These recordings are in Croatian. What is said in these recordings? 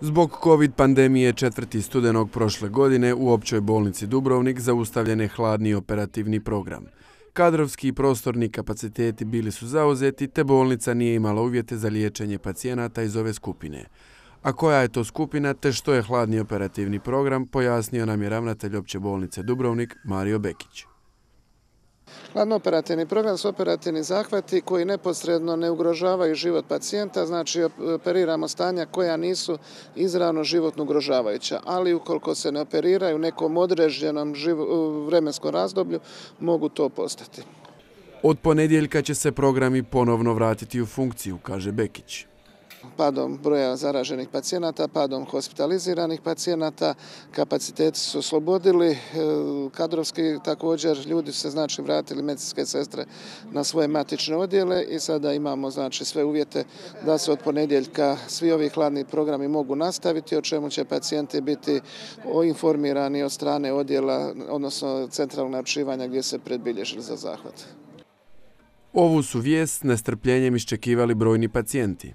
Zbog COVID pandemije četvrti studenog prošle godine u općoj bolnici Dubrovnik zaustavljen je hladni operativni program. Kadrovski i prostorni kapaciteti bili su zauzeti te bolnica nije imala uvjete za liječenje pacijenata iz ove skupine. A koja je to skupina te što je hladni operativni program pojasnio nam je ravnatelj opće bolnice Dubrovnik Mario Bekić. Hladno operativni program su operativni zahvati koji neposredno ne ugrožavaju život pacijenta, znači operiramo stanja koja nisu izravno životno ugrožavajuća, ali ukoliko se ne operiraju u nekom određenom vremenskom razdoblju, mogu to postati. Od ponedjeljka će se programi ponovno vratiti u funkciju, kaže Bekić padom broja zaraženih pacijenata, padom hospitaliziranih pacijenata, kapaciteti su oslobodili, e, kadrovski također ljudi su se znači vratili medicinske sestre na svoje matične odjele i sada imamo znači sve uvjete da se od ponedjeljka svi ovi hladni programi mogu nastaviti, o čemu će pacijenti biti informirani od strane odjela, odnosno centralnog naručivanja gdje se predbilježili za zahvat. Ovu su vijest nestrpljenjem iščekivali brojni pacijenti.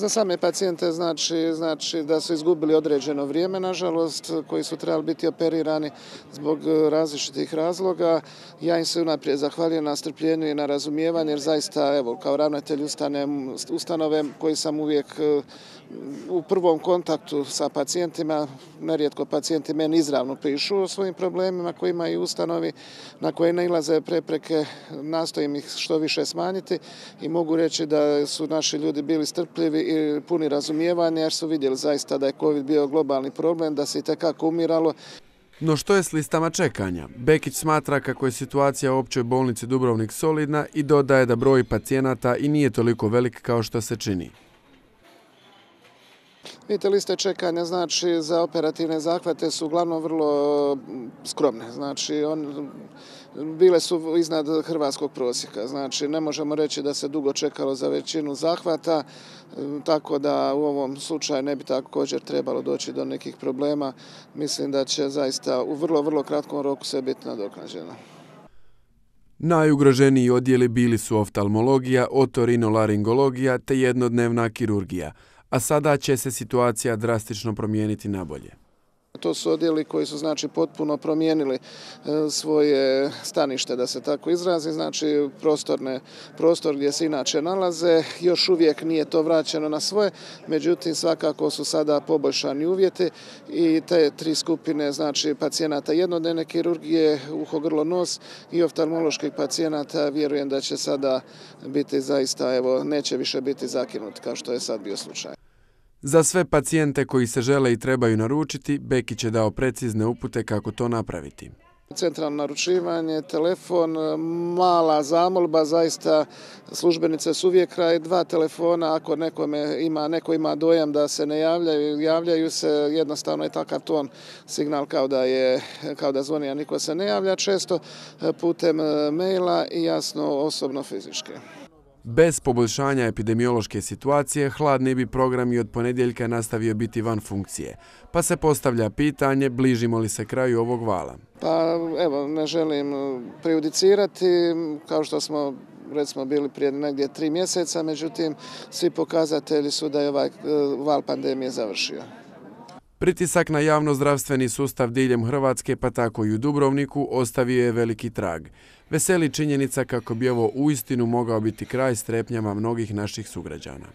Za same pacijente znači, znači da su izgubili određeno vrijeme, nažalost, koji su trebali biti operirani zbog različitih razloga. Ja im se unaprijed zahvaljujem na strpljenju i na razumijevanje, jer zaista, evo, kao ravnatelj ustanove koji sam uvijek u prvom kontaktu sa pacijentima, nerijetko pacijenti meni izravno pišu o svojim problemima koji imaju ustanovi, na koje ne ilaze prepreke, nastojim ih što više smanjiti i mogu reći da su naši ljudi bili strpljivi puni razumijevanja jer su vidjeli zaista da je COVID bio globalni problem, da se i tekako umiralo. No što je s listama čekanja? Bekić smatra kako je situacija u općoj bolnici Dubrovnik solidna i dodaje da broj pacijenata i nije toliko velik kao što se čini. Vidite, liste čekanja znači za operativne zahvate su uglavnom vrlo skromne. Znači, bile su iznad hrvatskog prosjeka. Znači, ne možemo reći da se dugo čekalo za većinu zahvata, tako da u ovom slučaju ne bi također trebalo doći do nekih problema. Mislim da će zaista u vrlo, vrlo kratkom roku sve biti nadoknađeno. Najugroženiji odjeli bili su oftalmologija, otorinolaringologija te jednodnevna kirurgija – a sada će se situacija drastično promijeniti na bolje. To su odjeli koji su znači potpuno promijenili e, svoje stanište, da se tako izrazi, znači prostorne, prostor gdje se inače nalaze. Još uvijek nije to vraćeno na svoje, međutim svakako su sada poboljšani uvjeti i te tri skupine, znači pacijenata jednodnevne kirurgije, uho, grlo, nos i oftalmoloških pacijenata, vjerujem da će sada biti zaista, evo, neće više biti zakinut kao što je sad bio slučaj. Za sve pacijente koji se žele i trebaju naručiti, Bekić je dao precizne upute kako to napraviti. Centralno naručivanje, telefon, mala zamolba, zaista službenice su uvijek kraj dva telefona, ako nekome ima, neko ima dojam da se ne javljaju, javljaju se, jednostavno je takav ton signal kao da, je, kao da zvoni, a niko se ne javlja često putem maila i jasno osobno fizičke. Bez poboljšanja epidemiološke situacije, hladni bi program i od ponedjeljka nastavio biti van funkcije. Pa se postavlja pitanje, bližimo li se kraju ovog vala? Pa evo, ne želim prejudicirati, kao što smo recimo bili prije negdje tri mjeseca, međutim svi pokazatelji su da je ovaj e, val pandemije završio. Pritisak na javnozdravstveni sustav diljem Hrvatske, pa tako i u Dubrovniku, ostavio je veliki trag. Veseli činjenica kako bi ovo uistinu mogao biti kraj strepnjama mnogih naših sugrađana.